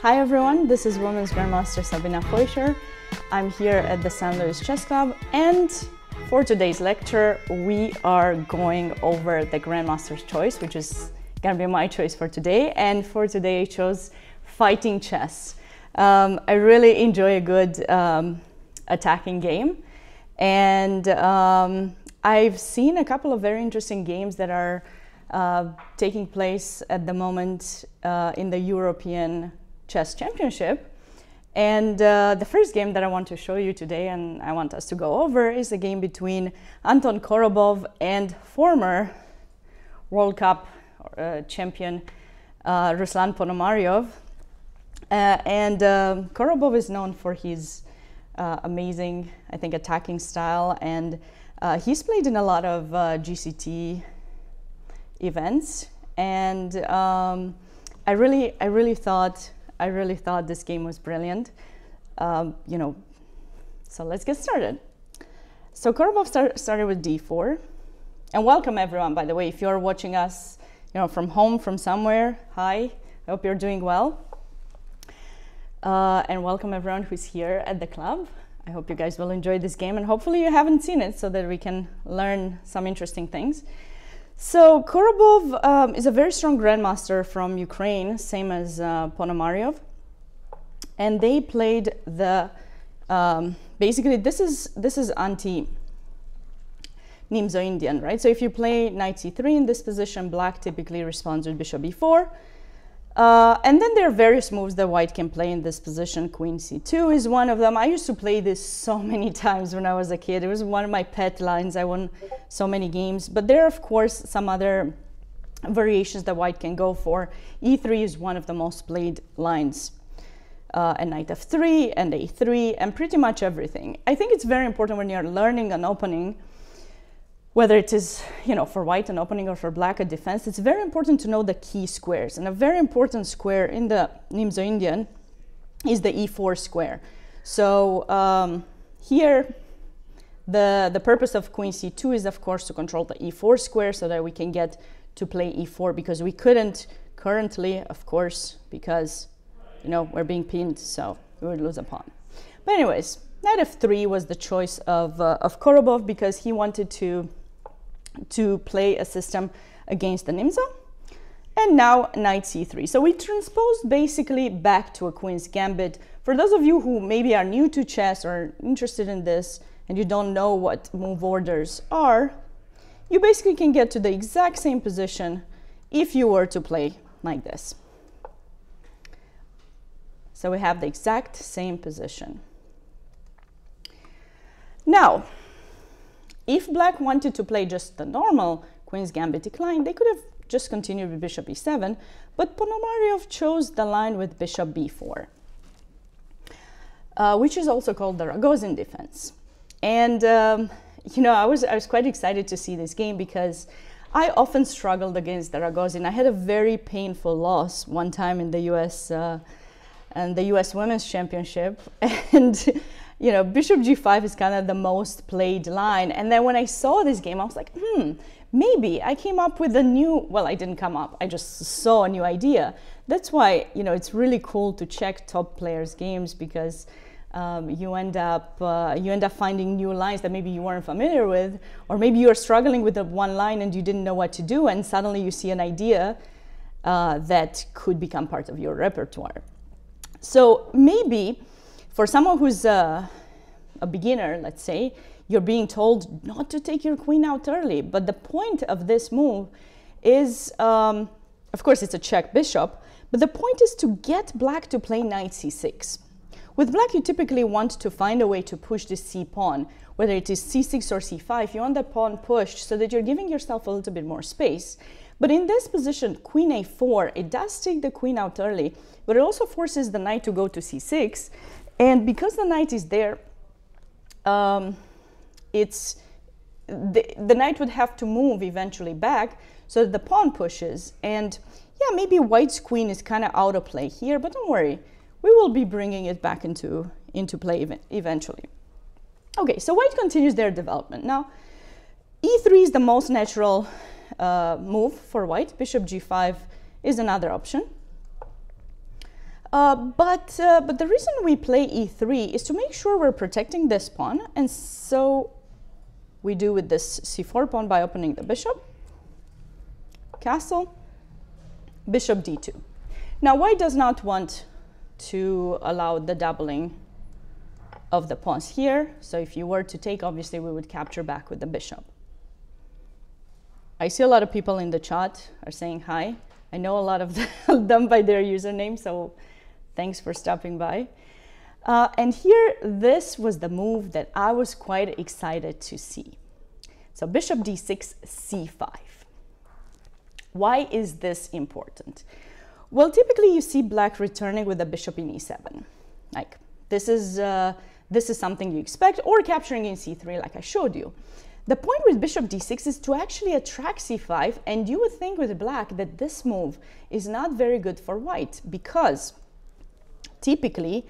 Hi everyone, this is Women's Grandmaster Sabina Foisor. I'm here at the Saint Louis Chess Club and for today's lecture we are going over the Grandmaster's choice, which is gonna be my choice for today. And for today I chose fighting chess. Um, I really enjoy a good um, attacking game and um, I've seen a couple of very interesting games that are uh, taking place at the moment uh, in the European Chess Championship. And uh, the first game that I want to show you today and I want us to go over is a game between Anton Korobov and former World Cup uh, champion uh, Ruslan Ponomariov. Uh, and Korobov is known for his amazing, I think, attacking style. And uh, he's played in a lot of GCT events. And um, I really, I really thought I really thought this game was brilliant. Um, you know, so let's get started. So Korobov start, started with d4. And welcome everyone, by the way, if you're watching us you know, from home, from somewhere, hi, I hope you're doing well. Uh, and welcome everyone who's here at the club. I hope you guys will enjoy this game and hopefully you haven't seen it so that we can learn some interesting things. So Korobov um, is a very strong grandmaster from Ukraine, same as uh, Ponomariov, and they played the um, basically this is this is anti Nimzo Indian, right? So if you play knight c3 in this position, black typically responds with bishop e4. Uh, and then there are various moves that white can play in this position. Queen c2 is one of them. I used to play this so many times when I was a kid. It was one of my pet lines. I won so many games. But there are, of course, some other variations that white can go for. e3 is one of the most played lines. Uh, and knight f3 and a3 and pretty much everything. I think it's very important when you're learning an opening whether it is you know for white an opening or for black a defense it's very important to know the key squares. And a very important square in the nimzo indian is the e4 square. So um, here the the purpose of queen c2 is of course to control the e4 square so that we can get to play e4 because we couldn't currently of course because you know we're being pinned so we would lose a pawn. But anyways knight f3 was the choice of, uh, of Korobov because he wanted to to play a system against the Nimzo. And now knight c3. So we transposed basically back to a queen's gambit. For those of you who maybe are new to chess or interested in this and you don't know what move orders are, you basically can get to the exact same position if you were to play like this. So we have the exact same position. Now, if black wanted to play just the normal queen's gambit decline, they could have just continued with bishop e7, but Ponomariov chose the line with bishop b4, uh, which is also called the Ragozin defense. And, um, you know, I was, I was quite excited to see this game because I often struggled against the Ragozin. I had a very painful loss one time in the US, uh, and the US Women's Championship, and you know, bishop g5 is kind of the most played line. And then when I saw this game, I was like, hmm, maybe I came up with a new, well, I didn't come up, I just saw a new idea. That's why, you know, it's really cool to check top players' games because um, you end up uh, you end up finding new lines that maybe you weren't familiar with, or maybe you're struggling with the one line and you didn't know what to do, and suddenly you see an idea uh, that could become part of your repertoire. So maybe for someone who's a, a beginner, let's say, you're being told not to take your queen out early. But the point of this move is, um, of course, it's a check bishop, but the point is to get black to play knight c6. With black, you typically want to find a way to push the c pawn, whether it is c6 or c5, you want the pawn pushed so that you're giving yourself a little bit more space. But in this position, queen a4, it does take the queen out early, but it also forces the knight to go to c6, and because the knight is there, um, it's the, the knight would have to move eventually back so the pawn pushes. And yeah, maybe white's queen is kind of out of play here, but don't worry. We will be bringing it back into, into play eventually. Okay, so white continues their development. Now, e3 is the most natural uh, move for white. Bishop g5 is another option. Uh, but, uh, but the reason we play e3 is to make sure we're protecting this pawn. And so we do with this c4 pawn by opening the bishop, castle, bishop d2. Now white does not want to allow the doubling of the pawns here. So if you were to take, obviously we would capture back with the bishop. I see a lot of people in the chat are saying hi. I know a lot of them by their username, so Thanks for stopping by. Uh, and here, this was the move that I was quite excited to see. So bishop d6, c5. Why is this important? Well, typically you see black returning with a bishop in e7. Like this is, uh, this is something you expect, or capturing in c3 like I showed you. The point with bishop d6 is to actually attract c5, and you would think with black that this move is not very good for white because typically,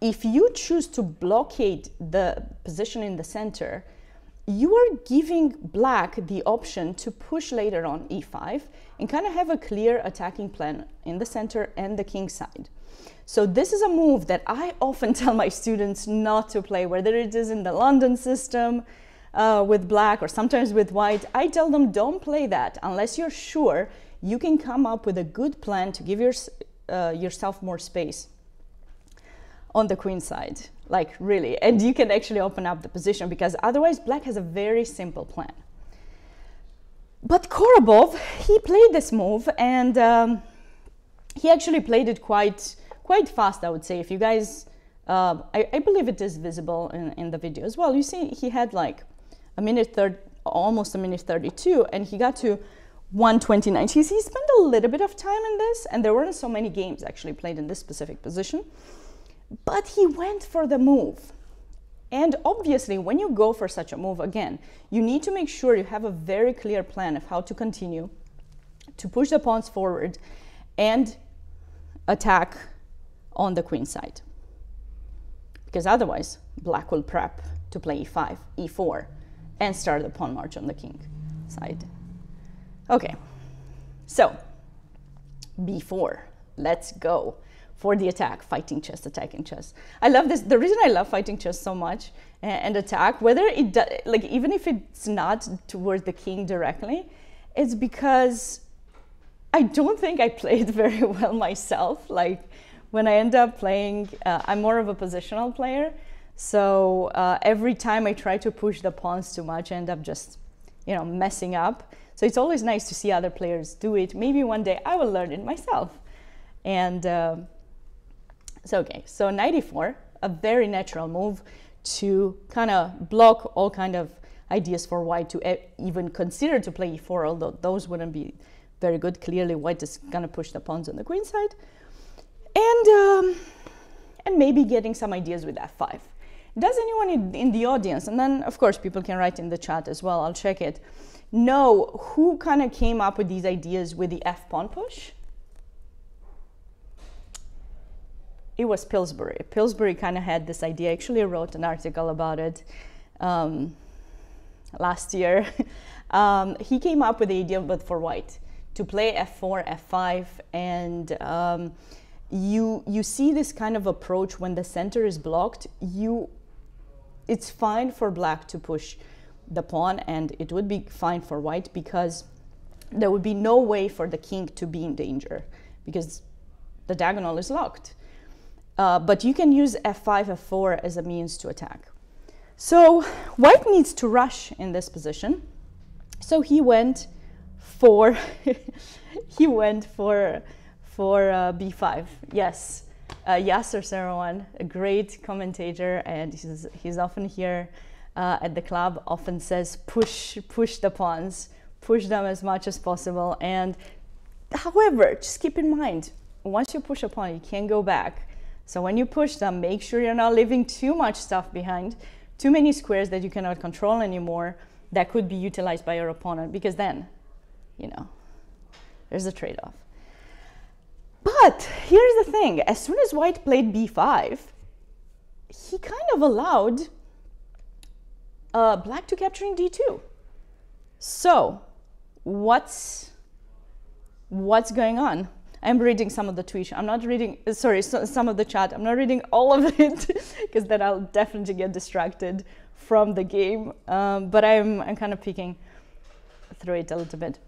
if you choose to blockade the position in the center, you are giving black the option to push later on e5 and kind of have a clear attacking plan in the center and the king side. So this is a move that I often tell my students not to play, whether it is in the London system uh, with black or sometimes with white. I tell them don't play that unless you're sure you can come up with a good plan to give your, uh, yourself more space on the queen side, like really. And you can actually open up the position because otherwise black has a very simple plan. But Korobov, he played this move and um, he actually played it quite, quite fast, I would say. If you guys, uh, I, I, believe it is visible in, in the video as well. You see he had like a minute third, almost a minute 32 and he got to 129. He, he spent a little bit of time in this and there weren't so many games actually played in this specific position. But he went for the move. And obviously, when you go for such a move, again, you need to make sure you have a very clear plan of how to continue to push the pawns forward and attack on the queen side. Because otherwise, black will prep to play e5, e4, and start the pawn march on the king side. Okay, so b4, let's go for the attack, fighting chess, attacking chess. I love this. The reason I love fighting chess so much and, attack, whether it do, like even if it's not towards the king directly, it's because I don't think I played very well myself. Like when I end up playing, uh, I'm more of a positional player. So uh, every time I try to push the pawns too much, I end up just, you know, messing up. So it's always nice to see other players do it. Maybe one day I will learn it myself. And uh, so, okay, so 94, a very natural move to kind of block all kind of ideas for white to even consider to play e4, although those wouldn't be very good. Clearly, white is gonna push the pawns on the queen side. And, um, and maybe getting some ideas with f5. Does anyone in, in the audience, and then of course people can write in the chat as well, I'll check it, know who kind of came up with these ideas with the f pawn push? It was Pillsbury. Pillsbury kind of had this idea. Actually, wrote an article about it um, last year. um, he came up with the idea, but for white, to play f4, f5, and um, you you see this kind of approach when the center is blocked. You, it's fine for black to push the pawn, and it would be fine for white because there would be no way for the king to be in danger because the diagonal is locked. Uh, but you can use f5, f4 as a means to attack. So white needs to rush in this position. So he went for he went for for uh, b5. Yes, uh, Yasser Seirawan, a great commentator, and he's he's often here uh, at the club. Often says push push the pawns, push them as much as possible. And however, just keep in mind, once you push a pawn, you can't go back. So when you push them, make sure you're not leaving too much stuff behind, too many squares that you cannot control anymore that could be utilized by your opponent because then, you know, there's a trade-off. But here's the thing, as soon as white played b5, he kind of allowed uh, black to capture in d2. So what's what's going on? I'm reading some of the tweets. I'm not reading, sorry, so, some of the chat. I'm not reading all of it because then I'll definitely get distracted from the game. Um, but I'm, I'm kind of peeking through it a little bit.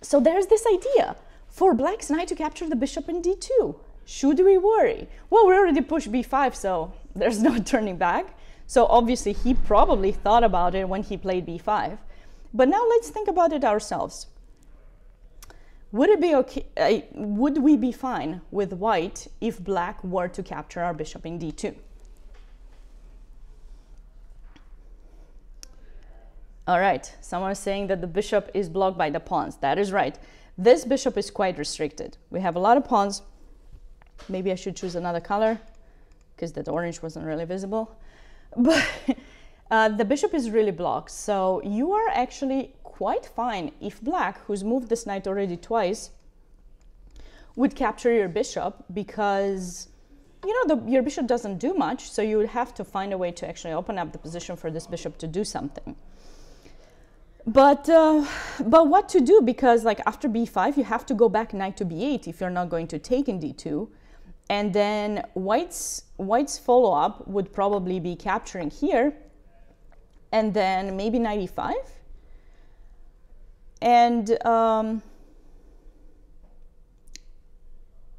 So there's this idea for Black's knight to capture the bishop in d2. Should we worry? Well, we already pushed b5, so there's no turning back. So obviously he probably thought about it when he played b5. But now let's think about it ourselves. Would it be okay? Would we be fine with white if black were to capture our bishop in d2? All right, someone is saying that the bishop is blocked by the pawns. That is right. This bishop is quite restricted. We have a lot of pawns. Maybe I should choose another color because that orange wasn't really visible. But uh, the bishop is really blocked. So you are actually quite fine if black, who's moved this knight already twice, would capture your bishop because you know the, your bishop doesn't do much so you would have to find a way to actually open up the position for this bishop to do something. But uh, but what to do? Because like after b5 you have to go back knight to b8 if you're not going to take in d2 and then white's white's follow-up would probably be capturing here. And then maybe knight e5 and um,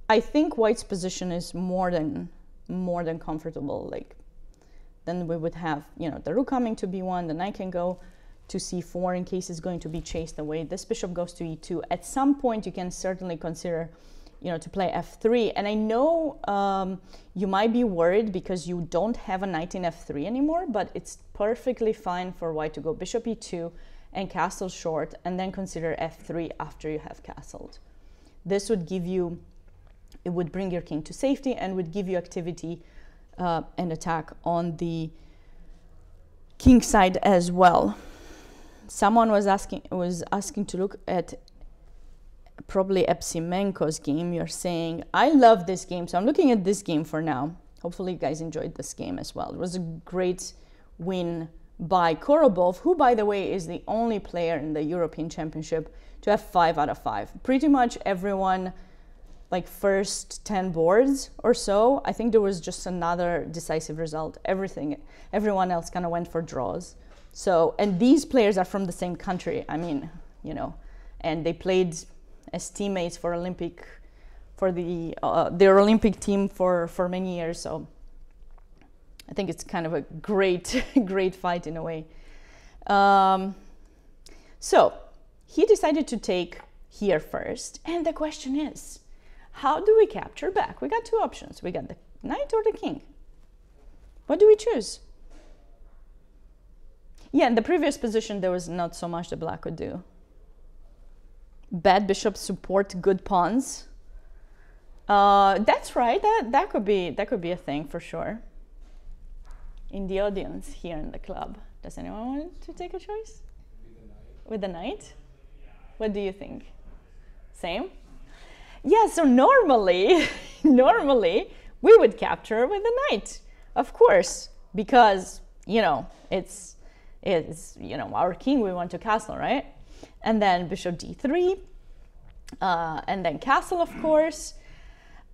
I think White's position is more than more than comfortable. Like then we would have you know the rook coming to b1, the knight can go to c4 in case it's going to be chased away. This bishop goes to e2. At some point, you can certainly consider you know to play f3 and i know um, you might be worried because you don't have a knight in f3 anymore but it's perfectly fine for white to go bishop e2 and castle short and then consider f3 after you have castled. This would give you, it would bring your king to safety and would give you activity uh, and attack on the king side as well. Someone was asking was asking to look at probably Epsimenko's game. You're saying, I love this game, so I'm looking at this game for now. Hopefully you guys enjoyed this game as well. It was a great win by Korobov, who, by the way, is the only player in the European Championship to have five out of five. Pretty much everyone, like first 10 boards or so, I think there was just another decisive result. Everything, everyone else kind of went for draws. So, and these players are from the same country. I mean, you know, and they played as teammates for Olympic, for the uh, their Olympic team for for many years. So I think it's kind of a great, great fight in a way. Um, so he decided to take here first. And the question is, how do we capture back? We got two options. We got the knight or the king. What do we choose? Yeah, in the previous position, there was not so much the black could do. Bad bishops support good pawns. Uh, that's right. That that could be that could be a thing for sure in the audience here in the club. Does anyone want to take a choice? With the knight? What do you think? Same? Yeah, so normally, normally we would capture with the knight, of course, because, you know, it's, it's, you know, our king we want to castle, right? And then bishop d3, uh, and then castle, of course.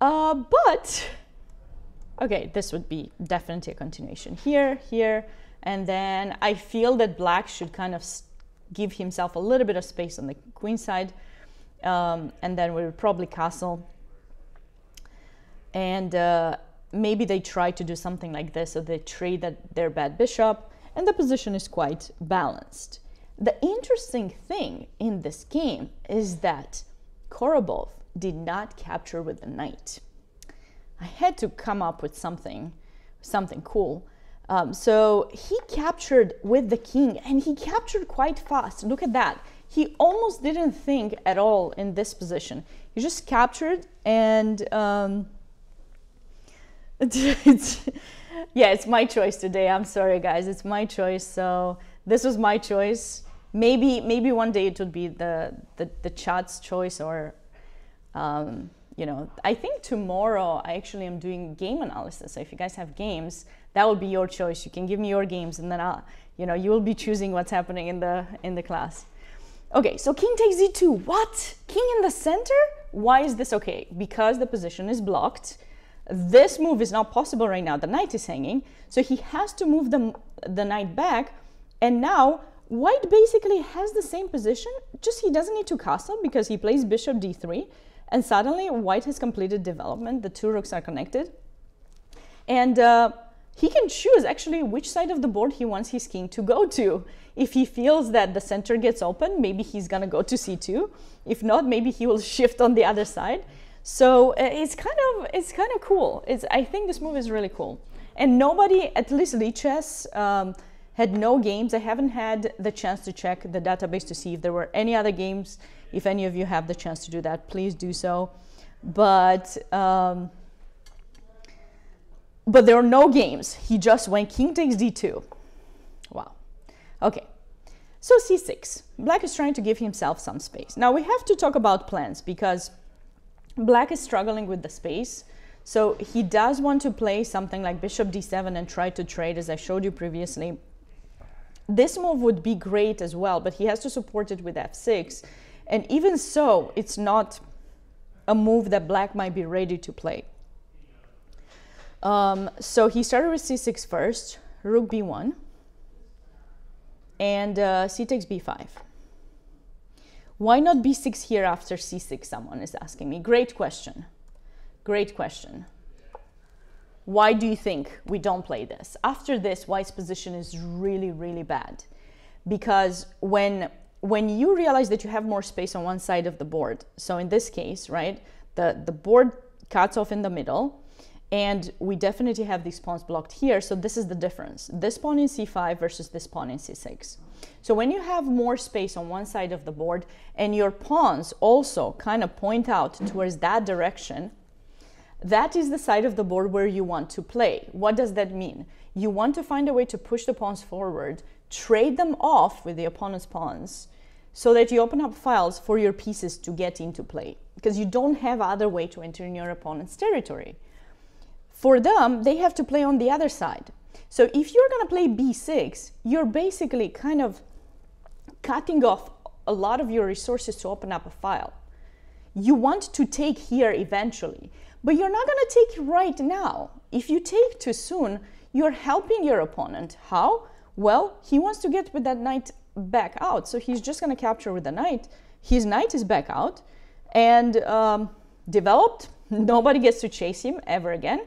Uh, but okay, this would be definitely a continuation here, here, and then I feel that black should kind of give himself a little bit of space on the queen side, um, and then we would probably castle. And uh, maybe they try to do something like this, so they trade that their bad bishop, and the position is quite balanced. The interesting thing in this game is that Korobov did not capture with the knight. I had to come up with something, something cool. Um, so he captured with the king and he captured quite fast. Look at that. He almost didn't think at all in this position. He just captured and um, yeah, it's my choice today. I'm sorry, guys. It's my choice. So this was my choice. Maybe maybe one day it would be the the, the chat's choice or um, you know, I think tomorrow I actually am doing game analysis. So if you guys have games, that will be your choice. You can give me your games, and then I'll, you know, you will be choosing what's happening in the in the class. Okay, so king takes d2. What? King in the center? Why is this okay? Because the position is blocked. This move is not possible right now. The knight is hanging. So he has to move the, the knight back. And now white basically has the same position, just he doesn't need to castle because he plays bishop d3. And suddenly white has completed development. The two rooks are connected. And uh, he can choose actually which side of the board he wants his king to go to. If he feels that the center gets open, maybe he's gonna go to c2. If not, maybe he will shift on the other side. So uh, it's kind of it's kind of cool. It's I think this move is really cool. And nobody, at least Lichess, um, had no games. I haven't had the chance to check the database to see if there were any other games. If any of you have the chance to do that, please do so. But um, but there are no games. He just went king takes d2. Wow. Okay. So c6. Black is trying to give himself some space. Now we have to talk about plans because black is struggling with the space. So he does want to play something like bishop d7 and try to trade as I showed you previously. This move would be great as well, but he has to support it with f6. And even so, it's not a move that black might be ready to play. Um, so he started with c6 first, rook b1, and uh, c takes b5. Why not b6 here after c6, someone is asking me. Great question. Great question. Why do you think we don't play this? After this, white's position is really, really bad. Because when, when you realize that you have more space on one side of the board, so in this case, right, the, the board cuts off in the middle, and we definitely have these pawns blocked here. So this is the difference. This pawn in c5 versus this pawn in c6. So when you have more space on one side of the board and your pawns also kind of point out towards that direction, that is the side of the board where you want to play. What does that mean? You want to find a way to push the pawns forward, trade them off with the opponent's pawns, so that you open up files for your pieces to get into play, because you don't have other way to enter in your opponent's territory. For them, they have to play on the other side. So if you're going to play b6, you're basically kind of cutting off a lot of your resources to open up a file. You want to take here eventually, but you're not going to take right now. If you take too soon, you're helping your opponent. How? Well, he wants to get with that knight back out, so he's just going to capture with the knight. His knight is back out and um, developed. Nobody gets to chase him ever again.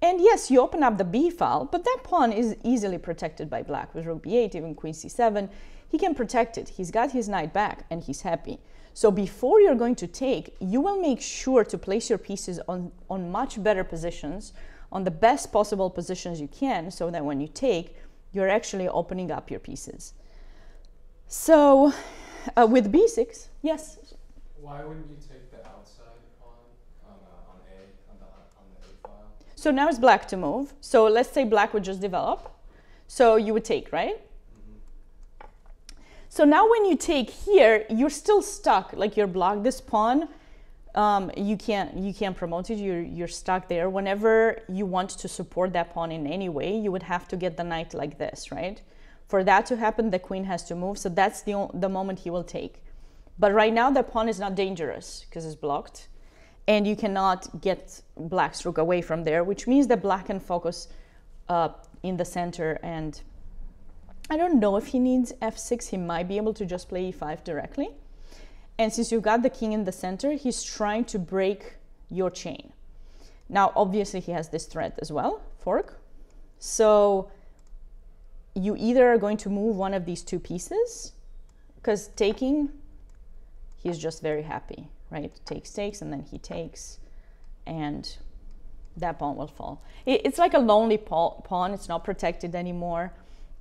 And yes, you open up the b file, but that pawn is easily protected by black with rook b8, even queen c7. He can protect it. He's got his knight back and he's happy. So before you're going to take, you will make sure to place your pieces on, on much better positions, on the best possible positions you can, so that when you take, you're actually opening up your pieces. So uh, with b6, yes? Why wouldn't you take the outside pawn on, uh, on A, on the, on the A file? So now it's black to move. So let's say black would just develop. So you would take, right? Mm-hmm. So now when you take here, you're still stuck, like you're blocked this pawn. Um, you can't you can't promote it. You're you're stuck there. Whenever you want to support that pawn in any way, you would have to get the knight like this, right? For that to happen, the queen has to move. So that's the the moment he will take. But right now, the pawn is not dangerous because it's blocked and you cannot get black's rook away from there, which means that black can focus uh, in the center. And I don't know if he needs f6, he might be able to just play e5 directly. And since you've got the king in the center, he's trying to break your chain. Now, obviously, he has this threat as well, fork. So you either are going to move one of these two pieces, because taking, he's just very happy right? Takes, takes, and then he takes, and that pawn will fall. it's like a lonely pawn. It's not protected anymore.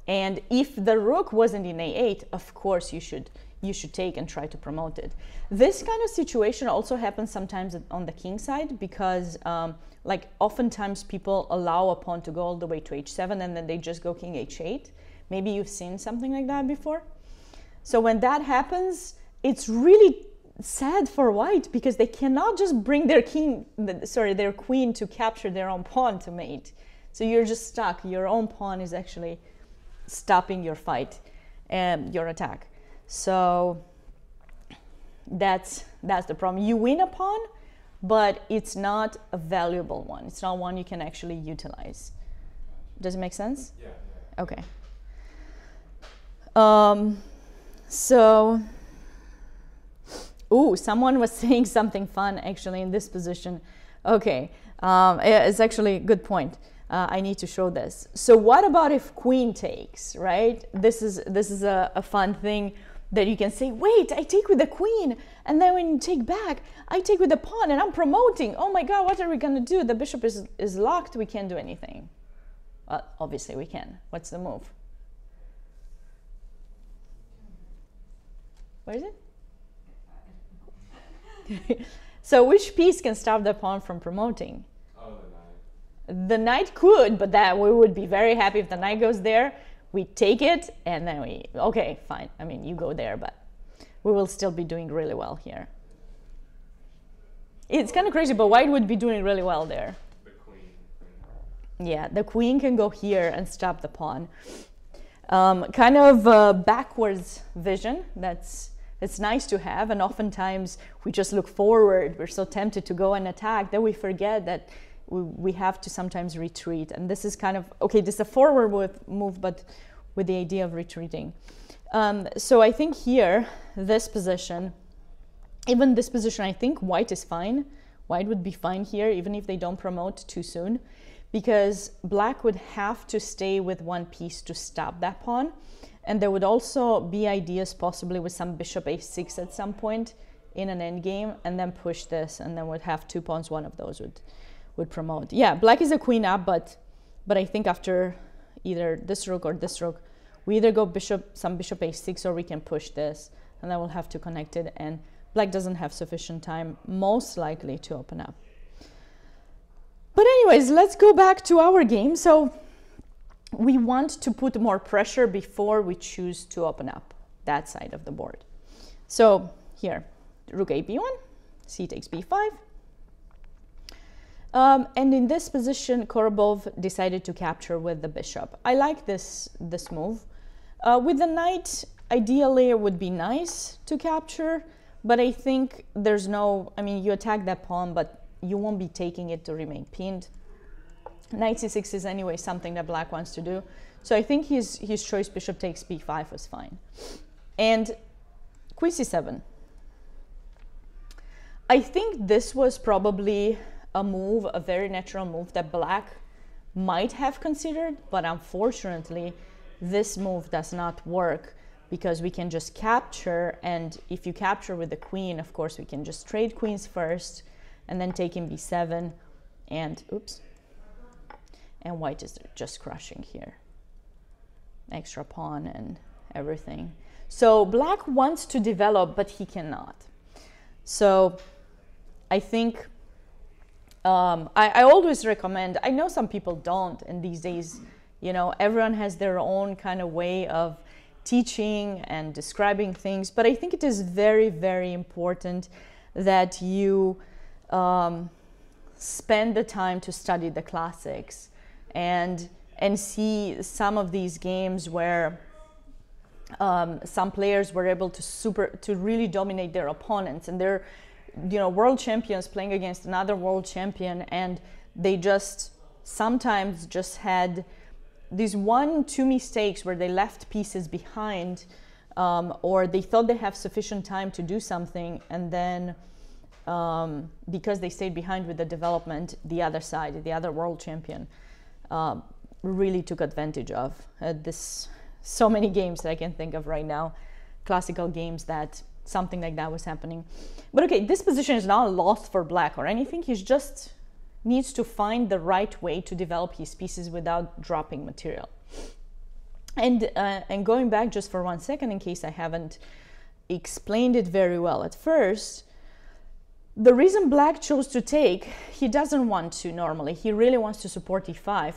And if the rook wasn't in a8, of course you should you should take and try to promote it. This kind of situation also happens sometimes on the king side because um, like oftentimes people allow a pawn to go all the way to h7 and then they just go king h8. Maybe you've seen something like that before. So when that happens, it's really sad for white because they cannot just bring their king, sorry, their queen to capture their own pawn to mate. So you're just stuck. Your own pawn is actually stopping your fight and your attack. So that's that's the problem. You win a pawn, but it's not a valuable one. It's not one you can actually utilize. Does it make sense? Yeah, yeah. Okay. Um, so, ooh, someone was saying something fun actually in this position. Okay, um, it's actually a good point. Uh, I need to show this. So what about if queen takes, right? This is this is a, a fun thing that you can say, wait, I take with the queen, and then when you take back, I take with the pawn, and I'm promoting. Oh my God, what are we gonna do? The bishop is is locked. We can't do anything. Well, obviously we can. What's the move? What is it? so which piece can stop the pawn from promoting? Oh, the knight. The knight could, but that we would be very happy if the knight goes there. We take it and then we, okay, fine. I mean, you go there, but we will still be doing really well here. It's kind of crazy, but white would be doing really well there. The queen. queen. Yeah, the queen can go here and stop the pawn. Um, kind of uh, backwards vision. That's it's nice to have, and oftentimes we just look forward. We're so tempted to go and attack that we forget that we, we have to sometimes retreat. And this is kind of okay. This is a forward move, but with the idea of retreating. Um, so I think here, this position, even this position, I think white is fine. White would be fine here, even if they don't promote too soon because black would have to stay with one piece to stop that pawn. And there would also be ideas possibly with some bishop a6 at some point in an endgame and then push this and then would have two pawns, one of those would would promote. Yeah, black is a queen up, but but I think after either this rook or this rook, we either go bishop some bishop a6 or we can push this and then we'll have to connect it and black doesn't have sufficient time most likely to open up. But anyways, let's go back to our game. So we want to put more pressure before we choose to open up that side of the board. So here, rook a b1, c takes b5. Um, and in this position, Korobov decided to capture with the bishop. I like this, this move. Uh, with the knight, ideally it would be nice to capture, but I think there's no, I mean, you attack that pawn, but you won't be taking it to remain pinned. Knight c6 is anyway something that black wants to do. So I think his, his choice bishop takes b5 was fine. And queen c7. I think this was probably a move, a very natural move that black might have considered, but unfortunately, this move does not work because we can just capture, and if you capture with the queen, of course, we can just trade queens first, and then take in b7 and oops and white is just crushing here. Extra pawn and everything. So black wants to develop but he cannot. So i think um, I, I always recommend i know some people don't and these days you know everyone has their own kind of way of teaching and describing things but i think it is very very important that you um, spend the time to study the classics and and see some of these games where um, some players were able to super to really dominate their opponents and they're you know world champions playing against another world champion and they just sometimes just had these one two mistakes where they left pieces behind um, or they thought they have sufficient time to do something and then um, because they stayed behind with the development, the other side, the other world champion, uh, really took advantage of. Uh, this so many games that I can think of right now, classical games that something like that was happening. But okay, this position is not lost for black or anything. He just needs to find the right way to develop his pieces without dropping material. And uh, and going back just for one second, in case I haven't explained it very well at first the reason black chose to take, he doesn't want to normally. He really wants to support e5,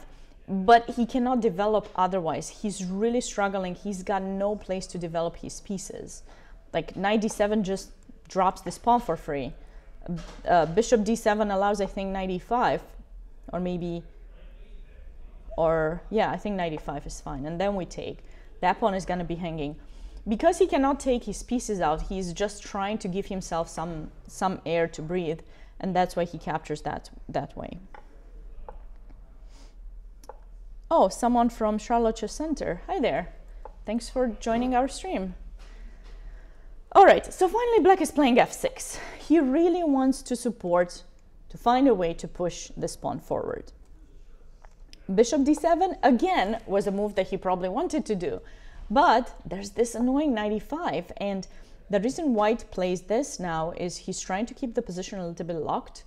but he cannot develop otherwise. He's really struggling. He's got no place to develop his pieces. Like knight d7 just drops this pawn for free. Uh, bishop d7 allows, I think, knight e5, or maybe, or yeah, I think knight e5 is fine. And then we take. That pawn is going to be hanging. because he cannot take his pieces out, he's just trying to give himself some some air to breathe, and that's why he captures that that way. Oh, someone from Charlotte Center. Hi there. Thanks for joining our stream. All right, so finally black is playing f6. He really wants to support, to find a way to push this pawn forward. Bishop d7, again, was a move that he probably wanted to do. But there's this annoying knight e5, and the reason white plays this now is he's trying to keep the position a little bit locked,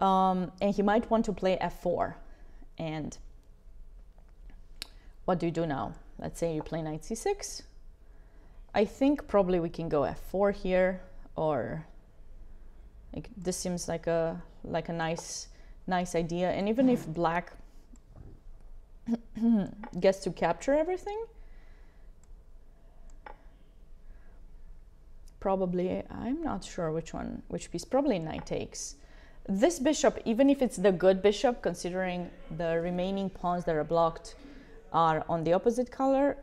um, and he might want to play f4. And what do you do now? Let's say you play knight c6. I think probably we can go f4 here, or like this seems like a like a nice nice idea. And even if black gets to capture everything, probably I'm not sure which one which piece probably knight takes this bishop even if it's the good bishop considering the remaining pawns that are blocked are on the opposite color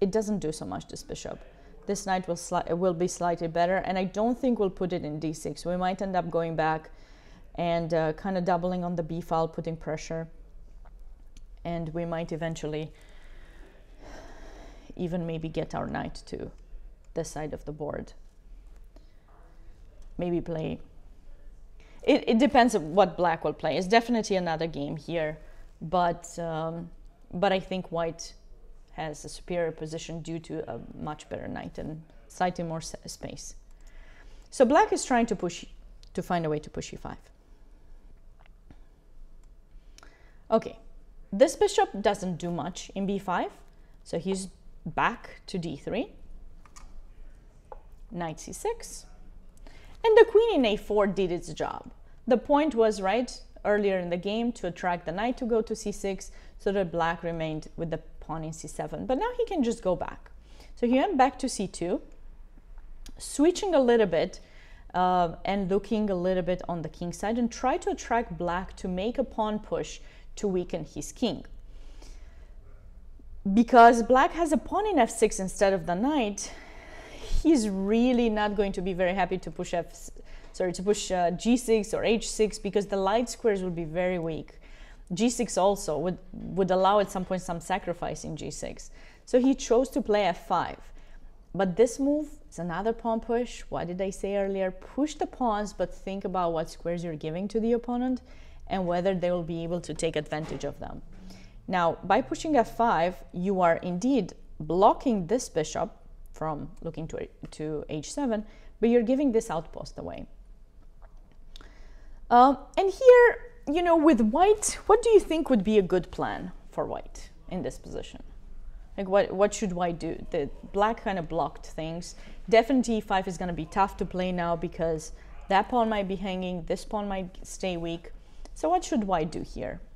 it doesn't do so much this bishop this knight will will be slightly better and I don't think we'll put it in d6 we might end up going back and uh, kind of doubling on the b file putting pressure and we might eventually even maybe get our knight to this side of the board. Maybe play. It, it depends on what black will play. It's definitely another game here, but um, but I think white has a superior position due to a much better knight and slightly more space. So black is trying to push to find a way to push e5. Okay, this bishop doesn't do much in b5, so he's back to d3 knight c6. And the queen in a4 did its job. The point was, right, earlier in the game to attract the knight to go to c6 so that black remained with the pawn in c7. But now he can just go back. So he went back to c2, switching a little bit uh, and looking a little bit on the king side and try to attract black to make a pawn push to weaken his king. Because black has a pawn in f6 instead of the knight, he's really not going to be very happy to push f sorry to push uh, g6 or h6 because the light squares will be very weak g6 also would would allow at some point some sacrifice in g6 so he chose to play f5 but this move is another pawn push. What did i say earlier push the pawns but think about what squares you're giving to the opponent and whether they will be able to take advantage of them. Now by pushing f5 you are indeed blocking this bishop from looking to, to h7, but you're giving this outpost away. Um, and here, you know, with white, what do you think would be a good plan for white in this position? Like what, what should white do? The black kind of blocked things. Definitely e5 is going to be tough to play now because that pawn might be hanging, this pawn might stay weak. So what should white do here?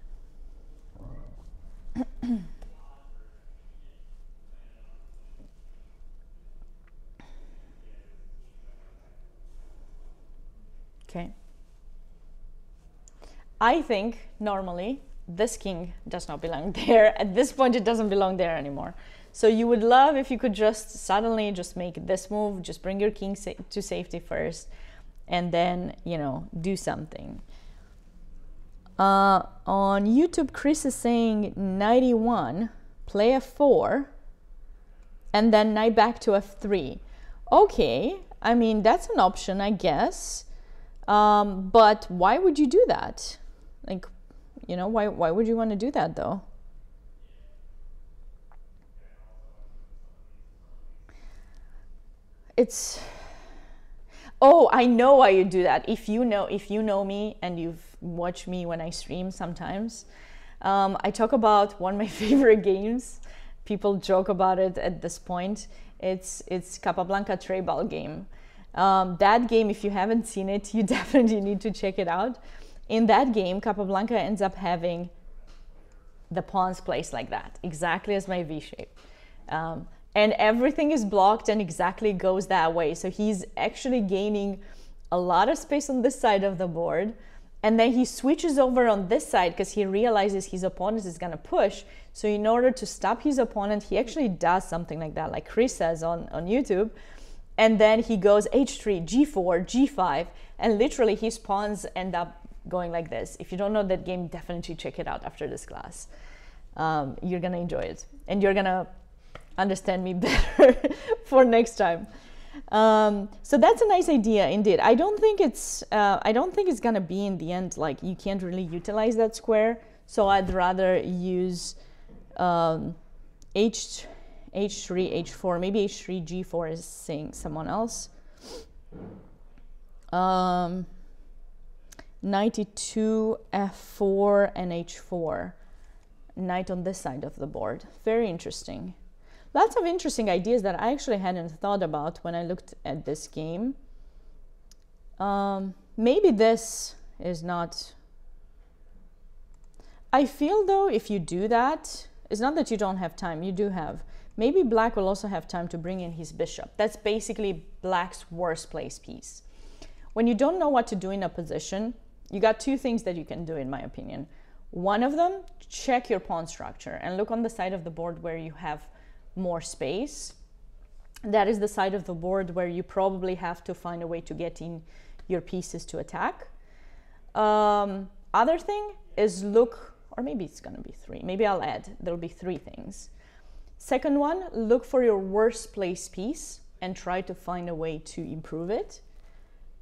Okay. I think normally this king does not belong there. At this point, it doesn't belong there anymore. So you would love if you could just suddenly just make this move, just bring your king sa to safety first, and then, you know, do something. Uh, on YouTube, Chris is saying 91, play f4, and then knight back to f3. Okay, I mean, that's an option, I guess. Um, but why would you do that? Like, you know, why, why would you want to do that though? It's, oh, I know why you do that. If you know, if you know me and you've watched me when I stream sometimes, um, I talk about one of my favorite games. People joke about it at this point. It's, it's Capablanca Treybal game. Um, that game, if you haven't seen it, you definitely need to check it out. In that game, Capablanca ends up having the pawns placed like that, exactly as my V shape. Um, and everything is blocked and exactly goes that way. So he's actually gaining a lot of space on this side of the board and then he switches over on this side because he realizes his opponent is going to push. So in order to stop his opponent, he actually does something like that, like Chris says on, on YouTube. And then he goes h3, g4, g5, and literally his pawns end up going like this. If you don't know that game, definitely check it out after this class. Um, you're gonna enjoy it, and you're gonna understand me better for next time. Um, so that's a nice idea indeed. I don't think it's uh, I don't think it's gonna be in the end like you can't really utilize that square. So I'd rather use um, h h3 h4 maybe h3 g4 is saying someone else. Um, 92 f4 and h4 knight on this side of the board. Very interesting. Lots of interesting ideas that I actually hadn't thought about when I looked at this game. Um, maybe this is not... I feel though if you do that, it's not that you don't have time, you do have. Maybe black will also have time to bring in his bishop. That's basically black's worst place piece. When you don't know what to do in a position, you got two things that you can do in my opinion. One of them, check your pawn structure and look on the side of the board where you have more space. That is the side of the board where you probably have to find a way to get in your pieces to attack. Um, other thing is look, or maybe it's gonna be three, maybe I'll add, there'll be three things. Second one, look for your worst place piece and try to find a way to improve it.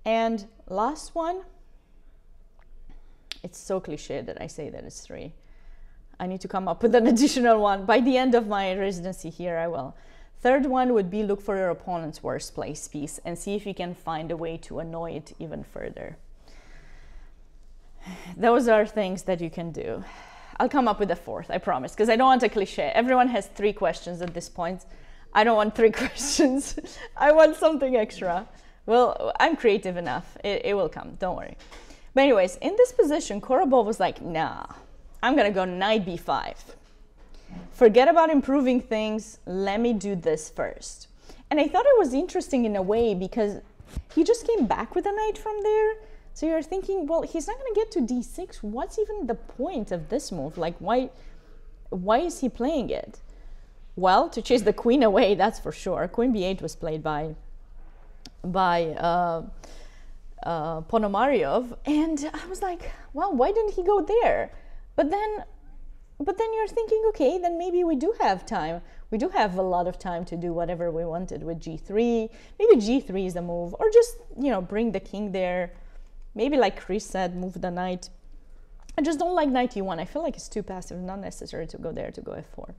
And last one, it's so cliche that I say that it's three. I need to come up with an additional one. By the end of my residency here, I will. Third one would be look for your opponent's worst place piece and see if you can find a way to annoy it even further. Those are things that you can do. I'll come up with a fourth, I promise, because I don't want a cliche. Everyone has three questions at this point. I don't want three questions. I want something extra. Well, I'm creative enough. It, it will come, don't worry. But anyways, in this position, Korobov was like, nah, I'm gonna go knight b5. Forget about improving things, let me do this first. And I thought it was interesting in a way because he just came back with a knight from there. So you're thinking, well, he's not gonna get to d6. What's even the point of this move? Like, why, why is he playing it? Well, to chase the queen away, that's for sure. Queen b8 was played by, by uh, uh, Ponomariov, and I was like, well, why didn't he go there? But then, but then you're thinking, okay, then maybe we do have time. We do have a lot of time to do whatever we wanted with g3. Maybe g3 is a move, or just you know bring the king there. Maybe like Chris said, move the knight. I just don't like knight e1. I feel like it's too passive, not necessary to go there to go f4.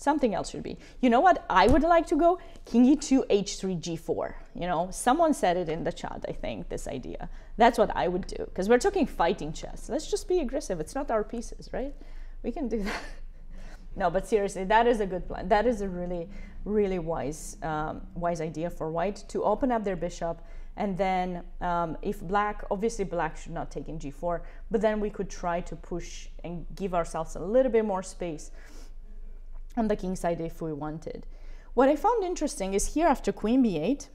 Something else should be. You know what I would like to go? King e2, h3, g4. You know, someone said it in the chat, I think, this idea. That's what I would do. Because we're talking fighting chess. Let's just be aggressive. It's not our pieces, right? We can do that. no, but seriously, that is a good plan. That is a really, really wise, um, wise idea for white to open up their bishop. And then um, if black, obviously black should not take in g4, but then we could try to push and give ourselves a little bit more space on the king side if we wanted. What I found interesting is here after queen b8,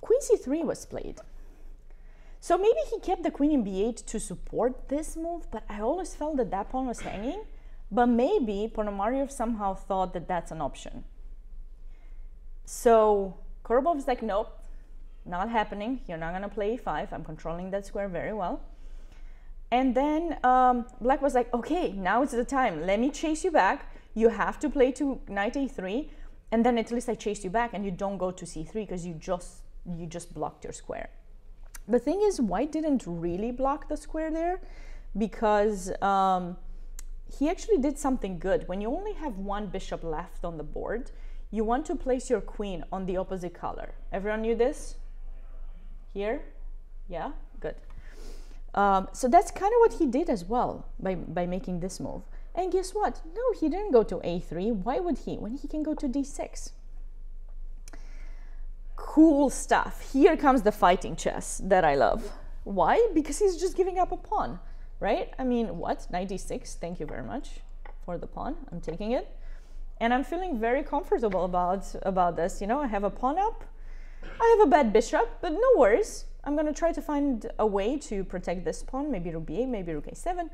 queen c3 was played. So maybe he kept the queen in b8 to support this move, but I always felt that that pawn was hanging. But maybe Ponomariov somehow thought that that's an option. So Korobov's like, nope, not happening. You're not gonna play e5. I'm controlling that square very well. And then um, Black was like, okay, now it's the time. Let me chase you back. You have to play to knight a3, and then at least I chase you back, and you don't go to c3 because you just you just blocked your square. The thing is, White didn't really block the square there because um, he actually did something good. When you only have one bishop left on the board, you want to place your queen on the opposite color. Everyone knew this? Here? Yeah? Good. Um, so that's kind of what he did as well by, by making this move. And guess what? No, he didn't go to a3. Why would he when he can go to d6? Cool stuff. Here comes the fighting chess that I love. Why? Because he's just giving up a pawn, right? I mean, what? 96. Thank you very much for the pawn. I'm taking it. And I'm feeling very comfortable about, about this. You know, I have a pawn up. I have a bad bishop, but no worries. I'm going to try to find a way to protect this pawn, maybe rook b8, maybe rook a7,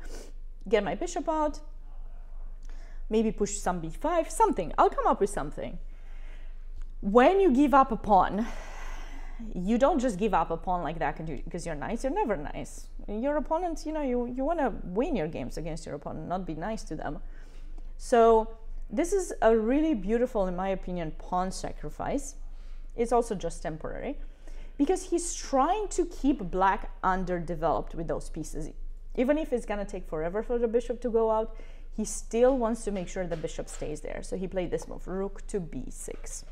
get my bishop out, maybe push some b5, something. I'll come up with something. When you give up a pawn, you don't just give up a pawn like that because you're nice. You're never nice. Your opponent, you know, you, you want to win your games against your opponent, not be nice to them. So this is a really beautiful, in my opinion, pawn sacrifice. It's also just temporary because he's trying to keep black underdeveloped with those pieces. Even if it's going to take forever for the bishop to go out, he still wants to make sure the bishop stays there. So he played this move, rook to b6.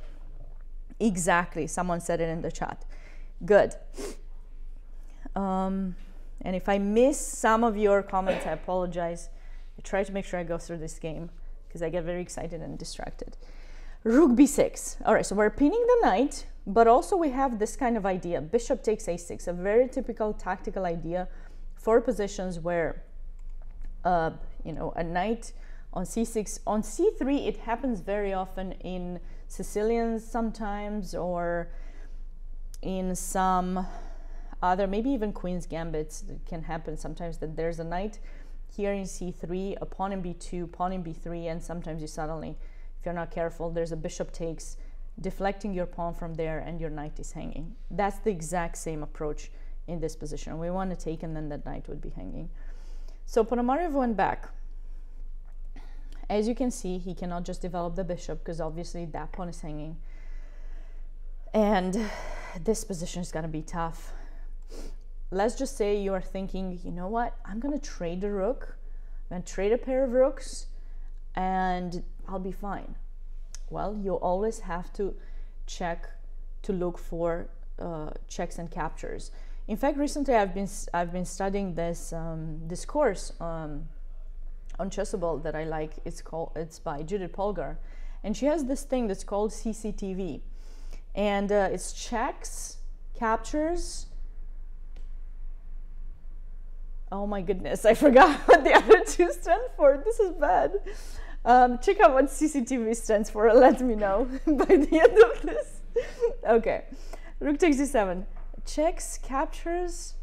Exactly, someone said it in the chat. Good. Um, and if I miss some of your comments, I apologize. I try to make sure I go through this game because I get very excited and distracted. Rook b6. All right, so we're pinning the knight, but also we have this kind of idea. Bishop takes a6, a very typical tactical idea for positions where, uh, you know, a knight on c6. On c3, it happens very often in Sicilians sometimes or in some other, maybe even Queen's Gambits it can happen sometimes that there's a knight here in c3, a pawn in b2, pawn in b3, and sometimes you suddenly if you're not careful, there's a bishop takes, deflecting your pawn from there and your knight is hanging. That's the exact same approach in this position. We want to take and then that knight would be hanging. So Ponomariov went back. As you can see, he cannot just develop the bishop because obviously that pawn is hanging. And this position is going to be tough. Let's just say you are thinking, you know what, I'm going to trade the rook. I'm going to trade a pair of rooks and I'll be fine. Well, you always have to check to look for uh, checks and captures. In fact, recently I've been I've been studying this um, this course um, on Chessable that I like. It's called it's by Judith Polgar, and she has this thing that's called CCTV, and uh, it's checks, captures. Oh my goodness, I forgot what the other two stand for. This is bad. Um, check out what CCTV stands for let me know by the end of this. okay, Rook takes d7. Checks, captures.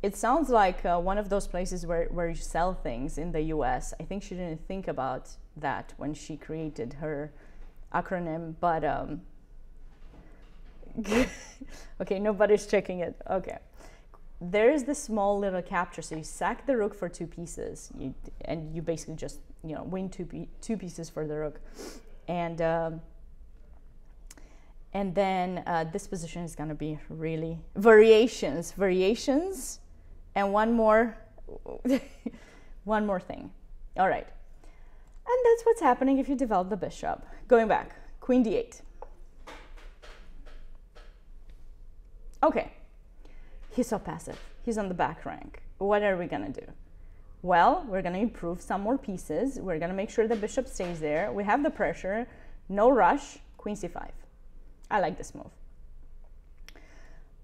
It sounds like uh, one of those places where, where you sell things in the US. I think she didn't think about that when she created her acronym, but um, okay, nobody's checking it. Okay there is this small little capture. So you sack the rook for two pieces, you, and you basically just you know win two two pieces for the rook, and um, and then uh, this position is going to be really variations, variations, and one more, one more thing. All right, and that's what's happening if you develop the bishop. Going back, queen d8. Okay, he's so passive. He's on the back rank. What are we gonna do? Well, we're gonna improve some more pieces. We're gonna make sure the bishop stays there. We have the pressure, no rush, queen c5. I like this move.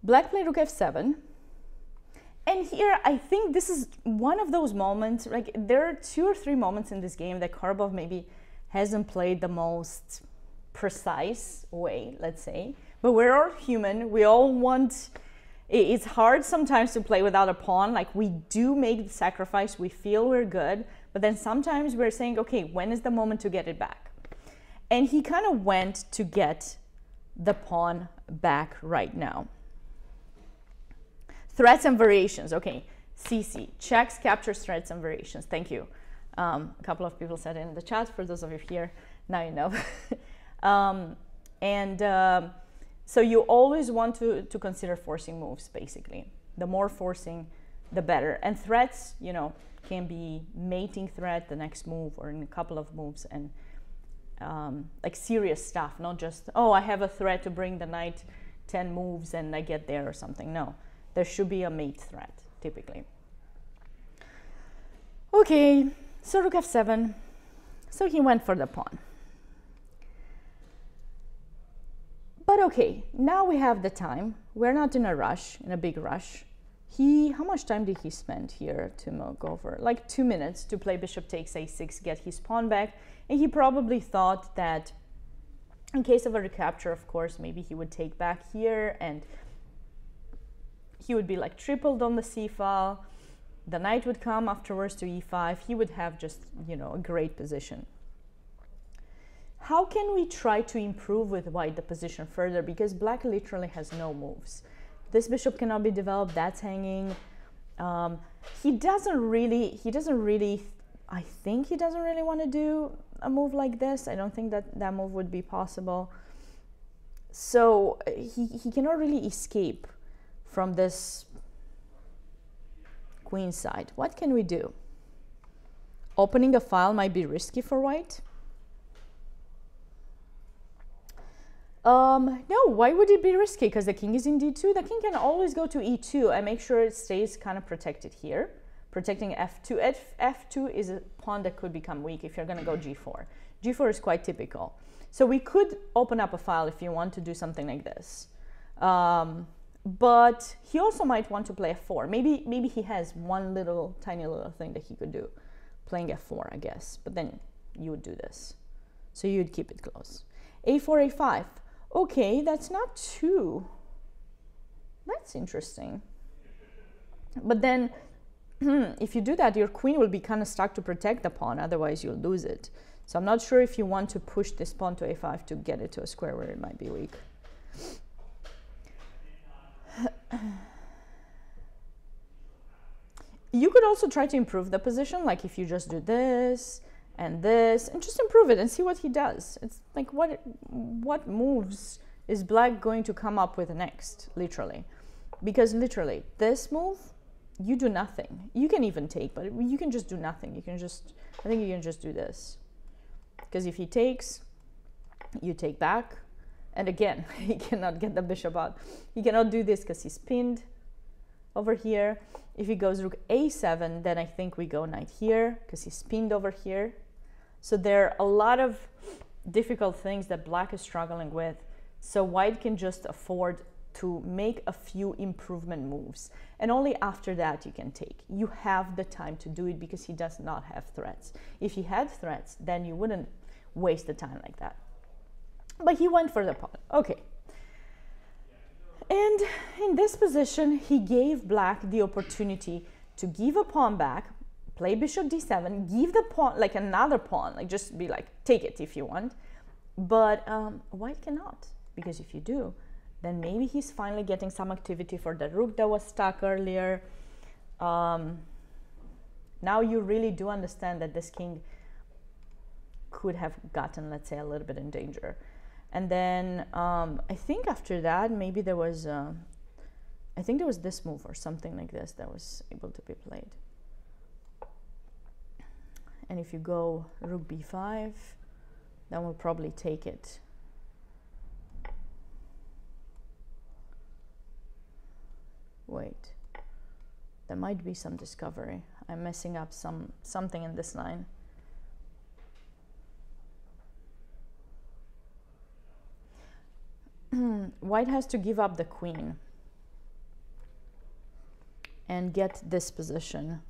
Black played rook f7. And here, I think this is one of those moments, like there are two or three moments in this game that Korobov maybe hasn't played the most precise way, let's say. But we're all human. We all want it's hard sometimes to play without a pawn. Like we do make the sacrifice, we feel we're good, but then sometimes we're saying, okay, when is the moment to get it back? And he kind of went to get the pawn back right now. Threats and variations. Okay, CC, checks, captures, threats, and variations. Thank you. Um, a couple of people said in the chat. For those of you here, now you know. um, and uh, so you always want to, to consider forcing moves, basically. The more forcing, the better. And threats, you know, can be mating threat, the next move, or in a couple of moves, and um, like serious stuff, not just, oh, I have a threat to bring the knight 10 moves and I get there or something. No, there should be a mate threat, typically. Okay, so rook f7. So he went for the pawn. But okay, now we have the time. We're not in a rush, in a big rush. He, how much time did he spend here to go over? Like two minutes to play bishop takes a6, get his pawn back. And he probably thought that In case of a recapture, of course, maybe he would take back here and he would be like tripled on the c file. The knight would come afterwards to e5. He would have just, you know, a great position. How can we try to improve with white the position further? Because black literally has no moves. This bishop cannot be developed, that's hanging. Um, he doesn't really, he doesn't really, I think he doesn't really want to do a move like this. I don't think that that move would be possible. So he, he cannot really escape from this queen side. What can we do? Opening a file might be risky for white. Um, no, why would it be risky? Because the king is in d2. The king can always go to e2 and make sure it stays kind of protected here. Protecting f2. F, f2 is a pawn that could become weak if you're going to go g4. g4 is quite typical. So we could open up a file if you want to do something like this. Um, but he also might want to play f4. Maybe, maybe he has one little, tiny little thing that he could do. Playing f4, I guess. But then you would do this. So you'd keep it close. a4, a5 Okay, that's not too. That's interesting. But then, if you do that, your queen will be kind of stuck to protect the pawn, otherwise you'll lose it. So I'm not sure if you want to push this pawn to a5 to get it to a square where it might be weak. you could also try to improve the position, like if you just do this, and this and just improve it and see what he does. It's like what what moves is black going to come up with next literally? Because literally this move you do nothing. You can even take but you can just do nothing. You can just i think you can just do this. Because if he takes you take back. And again he cannot get the bishop out. He cannot do this because he's pinned over here. If he goes rook a7 then i think we go knight here because he's pinned over here so there are a lot of difficult things that black is struggling with. So white can just afford to make a few improvement moves. And only after that you can take. You have the time to do it because he does not have threats. If he had threats, then you wouldn't waste the time like that. But he went for the pawn. Okay. And in this position, he gave black the opportunity to give a pawn back, play bishop d7, give the pawn, like another pawn, like just be like, take it if you want. But um, white cannot, because if you do, then maybe he's finally getting some activity for the rook that was stuck earlier. Um, now you really do understand that this king could have gotten, let's say, a little bit in danger. And then um, I think after that, maybe there was, uh, I think there was this move or something like this that was able to be played and if you go rook b5 then we'll probably take it. Wait. There might be some discovery. I'm messing up some something in this line. White has to give up the queen and get this position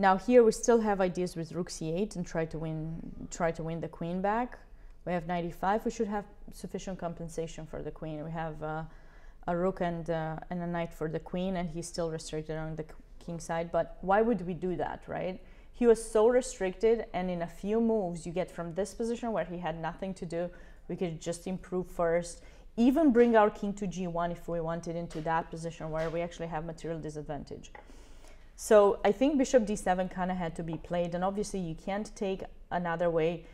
now here we still have ideas with rook c8 and try to win try to win the queen back. We have 95. We should have sufficient compensation for the queen. We have uh, a rook and uh, and a knight for the queen, and he's still restricted on the king side. But why would we do that, right? He was so restricted, and in a few moves, you get from this position where he had nothing to do. We could just improve first, even bring our king to g1 if we wanted into that position where we actually have material disadvantage. So I think bishop d7 kind of had to be played, and obviously you can't take another way.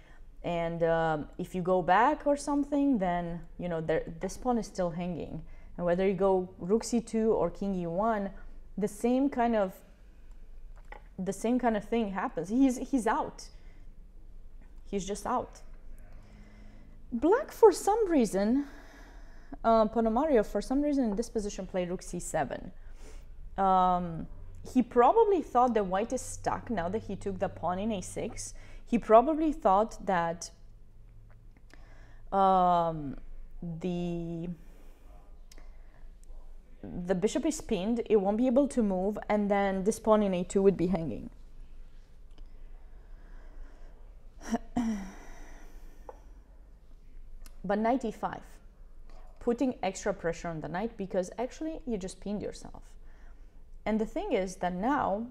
And um, if you go back or something, then you know there, this pawn is still hanging. And whether you go rook c2 or king e1, the same kind of the same kind of thing happens. He's he's out. He's just out. Black, for some reason, uh, Ponomariov, for some reason in this position played rook c7. Um, he probably thought that white is stuck now that he took the pawn in a6. He probably thought that um, the the bishop is pinned, it won't be able to move, and then this pawn in a2 would be hanging. But knight e5, putting extra pressure on the knight because actually you just pinned yourself. And the thing is that now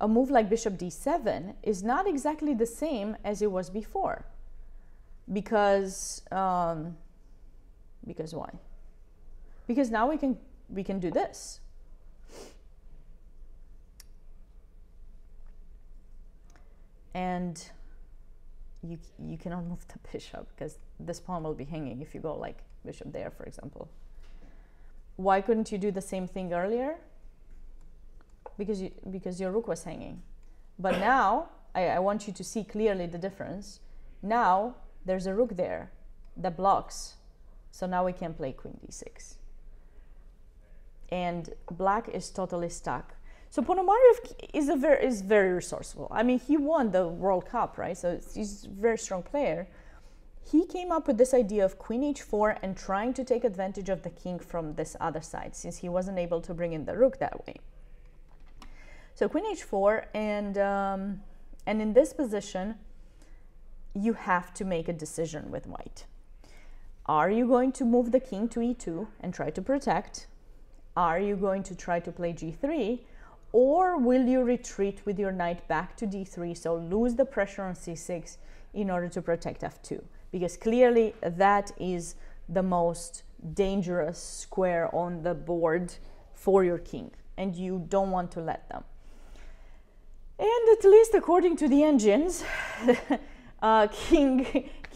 a move like bishop d7 is not exactly the same as it was before. Because, um, because why? Because now we can, we can do this. And you, you cannot move the bishop because this pawn will be hanging if you go like bishop there, for example. Why couldn't you do the same thing earlier? Because, you, because your rook was hanging. But now, I, I want you to see clearly the difference. Now, there's a rook there that blocks. So now we can play queen d6. And black is totally stuck. So Ponomariov is a very is very resourceful. I mean, he won the World Cup, right? So he's a very strong player. He came up with this idea of queen h4 and trying to take advantage of the king from this other side, since he wasn't able to bring in the rook that way. So queen h4, and um, and in this position, you have to make a decision with white. Are you going to move the king to e2 and try to protect? Are you going to try to play g3? Or will you retreat with your knight back to d3, so lose the pressure on c6 in order to protect f2? Because clearly that is the most dangerous square on the board for your king, and you don't want to let them. And at least according to the engines, uh, king,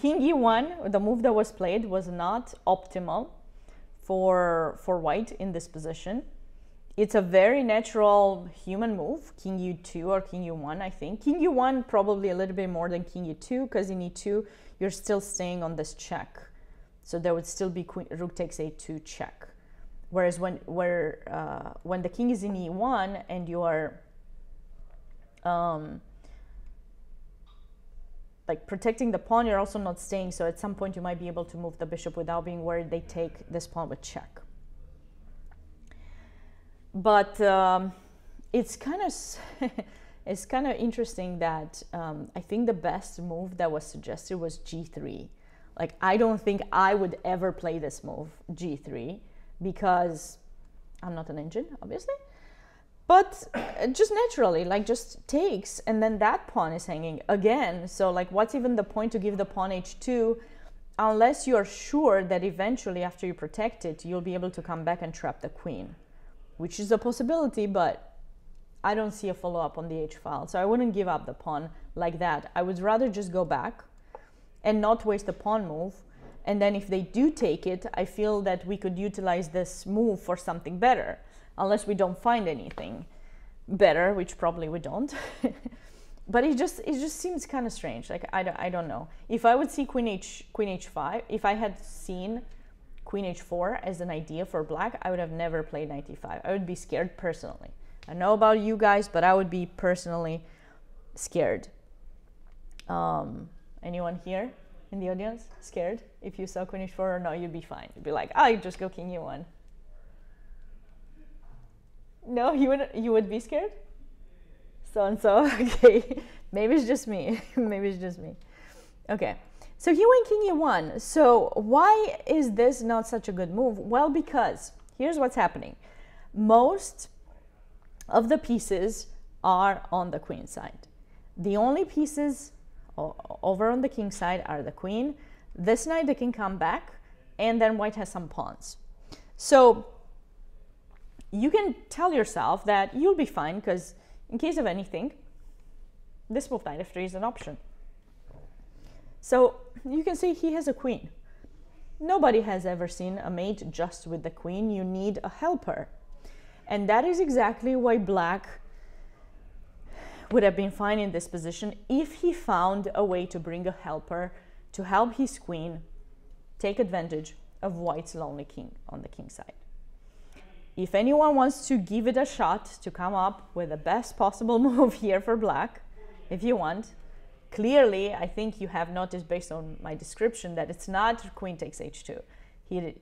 king e1, the move that was played, was not optimal for, for white in this position it's a very natural human move, king e2 or king e1, I think. King e1 probably a little bit more than king e2 because in e2 you're still staying on this check. So there would still be queen, rook takes a2 check. Whereas when where uh, when the king is in e1 and you are um, like protecting the pawn, you're also not staying. So at some point you might be able to move the bishop without being worried they take this pawn with check but um, it's kind of it's kind of interesting that um, I think the best move that was suggested was g3. Like I don't think I would ever play this move g3 because I'm not an engine, obviously. But uh, just naturally, like just takes, and then that pawn is hanging again. So like, what's even the point to give the pawn h2 unless you're sure that eventually, after you protect it, you'll be able to come back and trap the queen which is a possibility, but I don't see a follow up on the H file. So I wouldn't give up the pawn like that. I would rather just go back and not waste a pawn move. And then if they do take it, I feel that we could utilize this move for something better, unless we don't find anything better, which probably we don't. but it just it just seems kind of strange. Like I don't, I don't know. If I would see queen h queen h5, if I had seen queen h4 as an idea for black, I would have never played knight e5. I would be scared personally. I know about you guys, but I would be personally scared. Um, anyone here in the audience scared? If you saw queen h4 or no, you'd be fine. You'd be like, I just go king e1. No, you would you would be scared? So and so. Okay. Maybe it's just me. Maybe it's just me. Okay. So he went king e1. So why is this not such a good move? Well, because here's what's happening. Most of the pieces are on the queen side. The only pieces over on the king side are the queen. This knight they can come back, and then white has some pawns. So you can tell yourself that you'll be fine because in case of anything, this move knight f3 is an option. So you can see he has a queen. Nobody has ever seen a mate just with the queen. You need a helper. And that is exactly why black would have been fine in this position if he found a way to bring a helper to help his queen take advantage of white's lonely king on the king side. If anyone wants to give it a shot to come up with the best possible move here for black, if you want, clearly, I think you have noticed based on my description that it's not queen takes h2. He,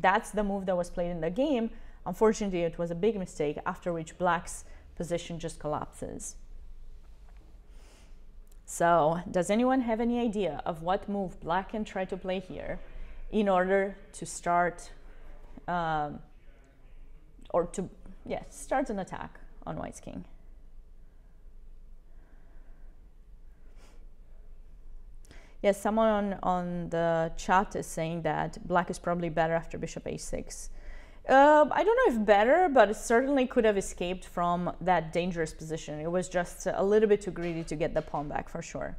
that's the move that was played in the game. Unfortunately, it was a big mistake, after which black's position just collapses. So, does anyone have any idea of what move black can try to play here? in order to start um, or to yeah start an attack on white's king. Yes, someone on, on the chat is saying that black is probably better after bishop a6. Uh, I don't know if better, but it certainly could have escaped from that dangerous position. It was just a little bit too greedy to get the pawn back for sure.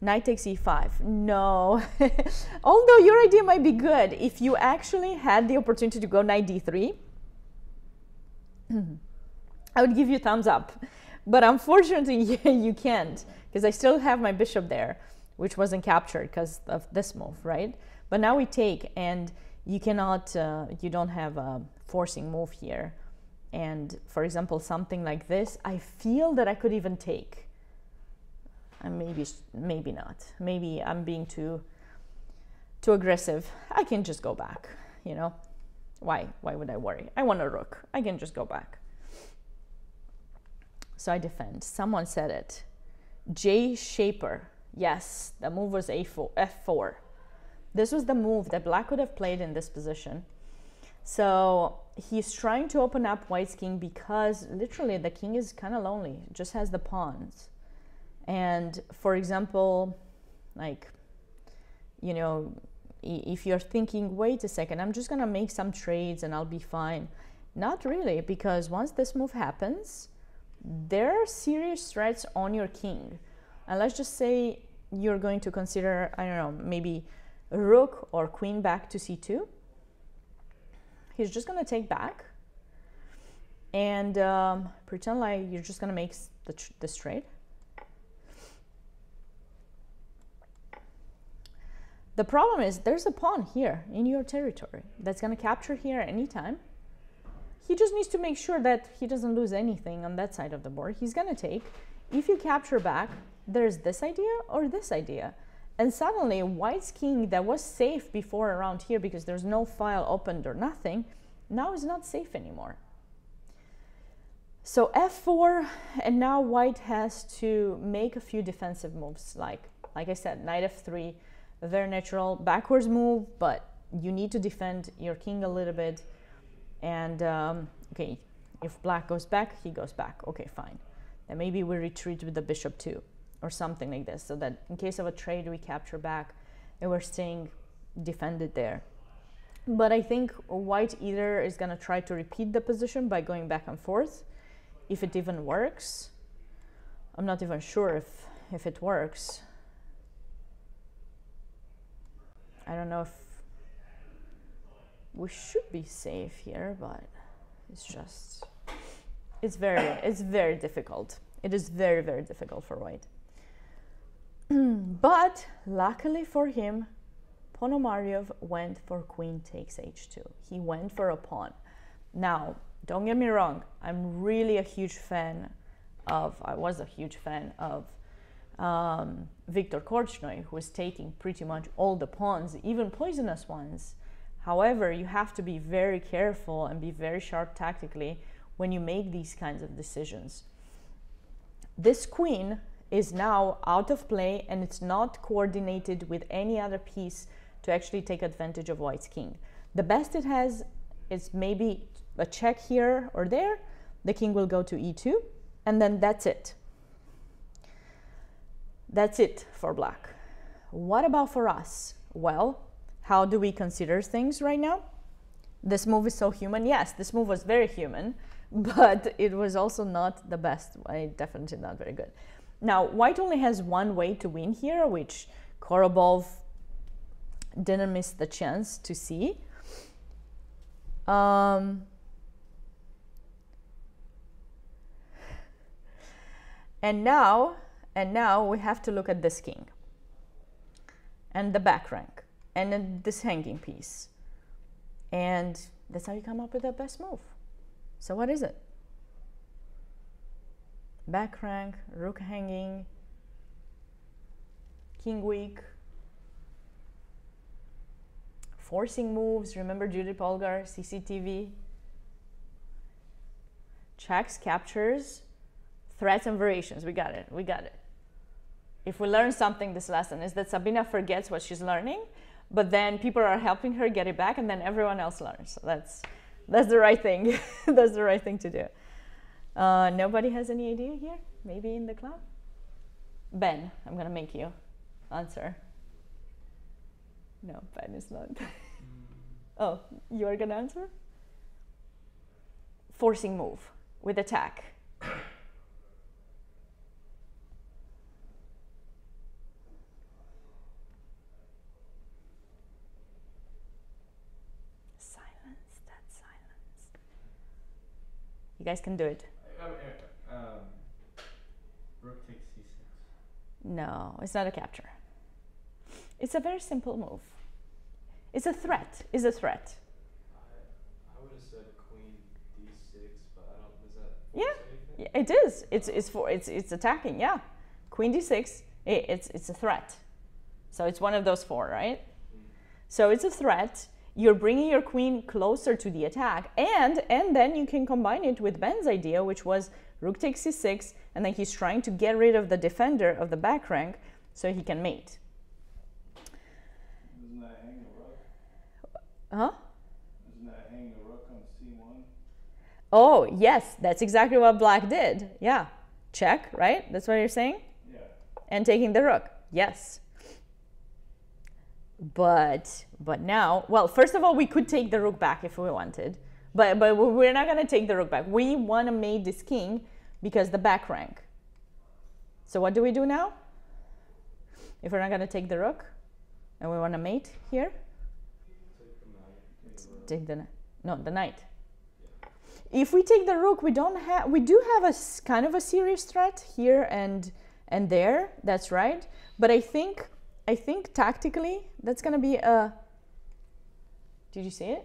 Knight takes e5. No. Although your idea might be good, if you actually had the opportunity to go knight d3, I would give you thumbs up. But unfortunately, you can't, because I still have my bishop there, which wasn't captured because of this move, right? But now we take, and you cannot, uh, you don't have a forcing move here. And for example, something like this, I feel that I could even take and maybe maybe not maybe i'm being too too aggressive i can just go back you know why why would i worry? I want a rook. I can just go back. So i defend. Someone said it. J shaper. Yes the move was a4 f4 this was the move that black would have played in this position. So he's trying to open up white's king because literally the king is kind of lonely just has the pawns. And for example, like, you know, if you're thinking, wait a second, I'm just going to make some trades and I'll be fine. Not really, because once this move happens, there are serious threats on your king. And let's just say you're going to consider, I don't know, maybe rook or queen back to c2. He's just going to take back and um, pretend like you're just going to make the, trade. The problem is there's a pawn here in your territory that's going to capture here anytime. He just needs to make sure that he doesn't lose anything on that side of the board. He's going to take. If you capture back, there's this idea or this idea. And suddenly white's king that was safe before around here because there's no file opened or nothing, now is not safe anymore. So f4, and now white has to make a few defensive moves, like, like I said, knight f3, a very natural backwards move, but you need to defend your king a little bit. And um, okay, if black goes back, he goes back. Okay, fine. Then maybe we retreat with the bishop too, or something like this, so that in case of a trade, we capture back and we're staying defended there. But I think white either is going to try to repeat the position by going back and forth, if it even works. I'm not even sure if, if it works. I don't know if we should be safe here, but it's just it's very it's very difficult. It is very very difficult for white. but luckily for him, Ponomariov went for queen takes h2. He went for a pawn. Now, don't get me wrong, I'm really a huge fan of I was a huge fan of um, Viktor Korchnoi, who is taking pretty much all the pawns, even poisonous ones. However, you have to be very careful and be very sharp tactically when you make these kinds of decisions. This queen is now out of play and it's not coordinated with any other piece to actually take advantage of white's king. The best it has is maybe a check here or there. The king will go to e2 and then that's it. That's it for black. What about for us? Well, how do we consider things right now? This move is so human. Yes, this move was very human, but it was also not the best. Definitely not very good. Now, white only has one way to win here, which Korobov didn't miss the chance to see. Um, and now and now we have to look at this king and the back rank and then this hanging piece. And that's how you come up with the best move. So what is it? Back rank, rook hanging, king weak, forcing moves. Remember Judith Polgar, CCTV? Checks, captures, threats and variations. We got it. We got it if we learn something this lesson is that Sabina forgets what she's learning, but then people are helping her get it back, and then everyone else learns. So that's that's the right thing. that's the right thing to do. Uh, nobody has any idea here? Maybe in the club? Ben, I'm gonna make you answer. No, Ben is not. oh, you are gonna answer? Forcing move with attack. You guys can do it. Um, rook takes c6. No, it's not a capture. It's a very simple move. It's a threat. It's a threat. I, I would have said queen d6, but I don't. Is that Yeah. Yeah, It is. It's it's for it's it's attacking. Yeah, Queen d6. i it's it's a threat. So it's one of those four, right? Mm. So it's a threat. You're bringing your queen closer to the attack, and and then you can combine it with Ben's idea, which was rook takes c6, and then he's trying to get rid of the defender of the back rank, so he can mate. Isn't that rook? Huh? Isn't that hanging a rook on c1? Oh yes, that's exactly what Black did. Yeah, check. Right? That's what you're saying. Yeah. and taking the rook. Yes. But but now, well, first of all, we could take the rook back if we wanted, but but we're not gonna take the rook back. We want to mate this king because the back rank. So what do we do now? If we're not gonna take the rook, and we want to mate here, Take the no the knight. If we take the rook, we don't have we do have a kind of a serious threat here and and there. That's right. But I think I think tactically that's gonna be a. Did you see it?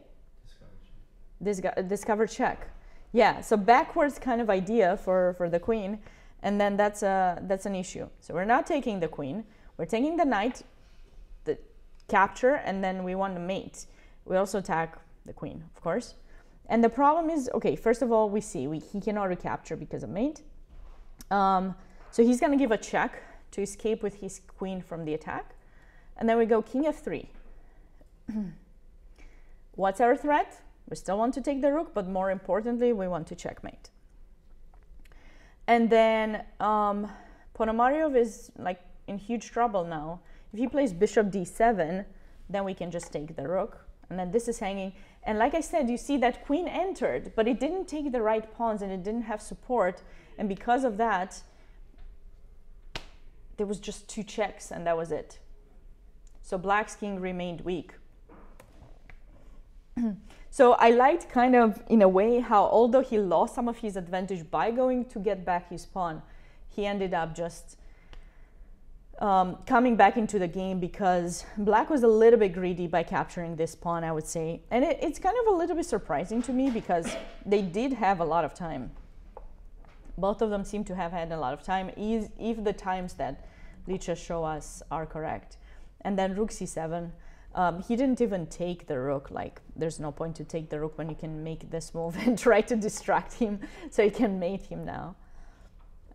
Discover check. Discover check. Yeah. So backwards kind of idea for for the queen, and then that's a that's an issue. So we're not taking the queen. We're taking the knight, the capture, and then we want to mate. We also attack the queen, of course. And the problem is, okay, first of all, we see we, he cannot recapture because of mate. Um, so he's going to give a check to escape with his queen from the attack. And then we go king f3. What's our threat? We still want to take the rook, but more importantly, we want to checkmate. And then um, is like in huge trouble now. If he plays bishop d7, then we can just take the rook. And then this is hanging. And like I said, you see that queen entered, but it didn't take the right pawns and it didn't have support. And because of that, there was just two checks and that was it. So black's king remained weak. so I liked kind of in a way how although he lost some of his advantage by going to get back his pawn, he ended up just um, coming back into the game because black was a little bit greedy by capturing this pawn, I would say. And it, it's kind of a little bit surprising to me because they did have a lot of time. Both of them seem to have had a lot of time, if the times that Lichess show us are correct. And then rook c7. Um, he didn't even take the rook. Like, there's no point to take the rook when you can make this move and try to distract him so you can mate him now.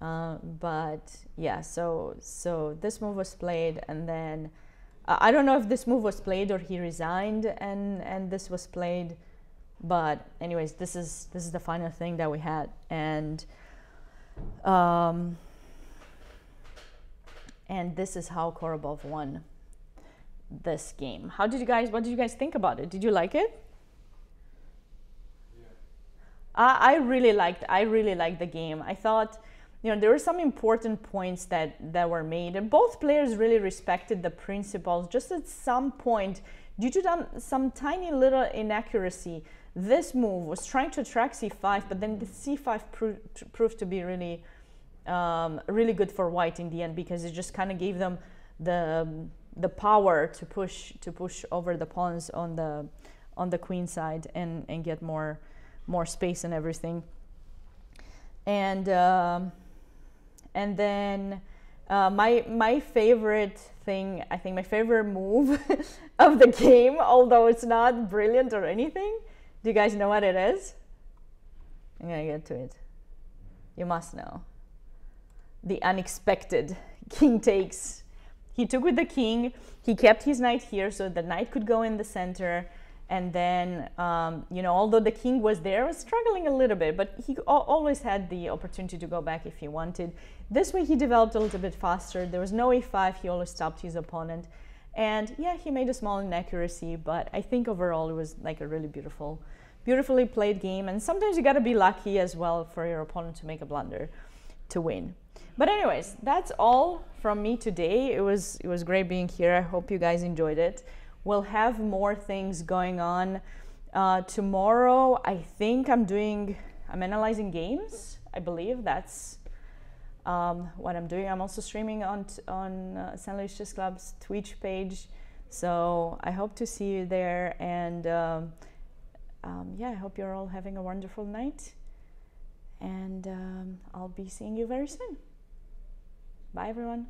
Uh, but yeah, so so this move was played, and then uh, I don't know if this move was played or he resigned and and this was played. But anyways, this is this is the final thing that we had, and um, and this is how Korobov won this game. How did you guys? What did you guys think about it? Did you like it? Yeah. I, I really liked I really liked the game. I thought you know there were some important points that that were made and both players really respected the principles just at some point due to them, some tiny little inaccuracy this move was trying to attract c5 but then the c5 pro- proved to be really um, really good for white in the end because it just kind of gave them the the power to push to push over the pawns on the on the queen side and and get more more space and everything. And um, and then uh, my my favorite thing i think my favorite move of the game although it's not brilliant or anything do you guys know what it is i'm gonna get to it you must know the unexpected king takes he took with the king. He kept his knight here so the knight could go in the center. And then, um, you know, although the king was there, was struggling a little bit, but he always had the opportunity to go back if he wanted. This way, he developed a little bit faster. There was no e5. He always stopped his opponent. And yeah, he made a small inaccuracy, but I think overall it was like a really beautiful, beautifully played game. And sometimes you got to be lucky as well for your opponent to make a blunder to win. But anyways, that's all from me today. It was it was great being here. I hope you guys enjoyed it. We'll have more things going on uh, tomorrow. I think I'm doing I'm analyzing games. I believe that's um, what I'm doing. I'm also streaming on on uh. Louis Chess Club's Twitch page. So I hope to see you there. And um, um, yeah, I hope you're all having a wonderful night. And um, I'll be seeing you very soon. Bye, everyone.